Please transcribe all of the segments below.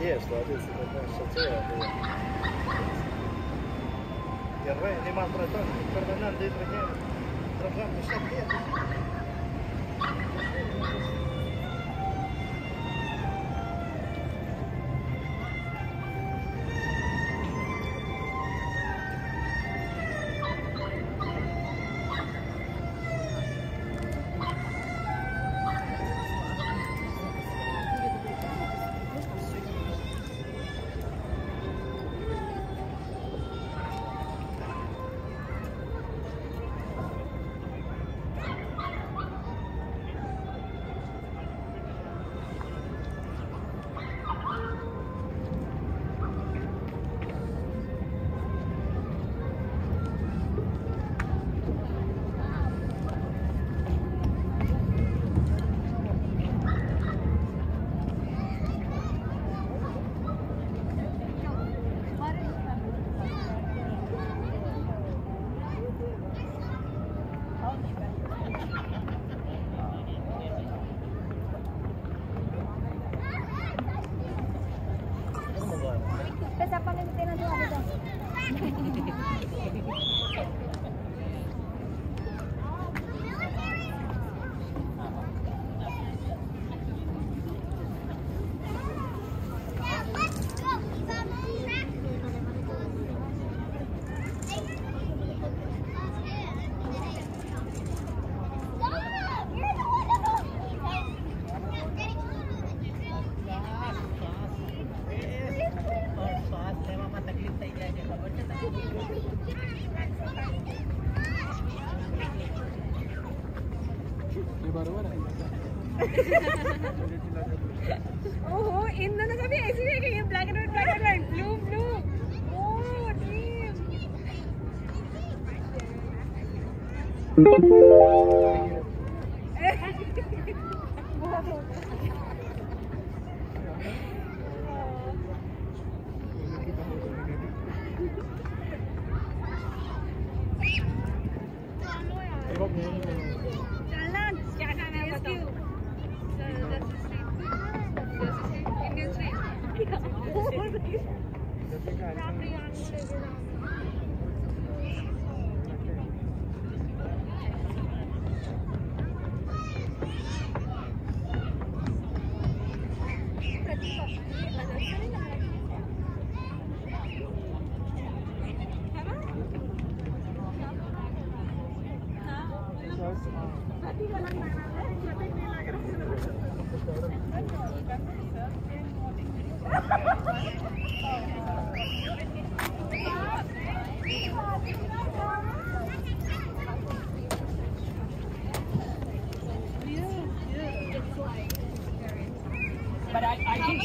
Есть, Лариса, такая шатера была. Герой, Риман Братан, Фердинанд, Дмитрий, Дрожан, Мишель, Нет. Thank you. ओहो, इन दोनों ऐसी है कि ये black and white black and white blue blue oh dream चलना But I, I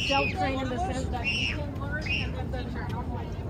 Self-training in the sense that you can learn and then that you're not going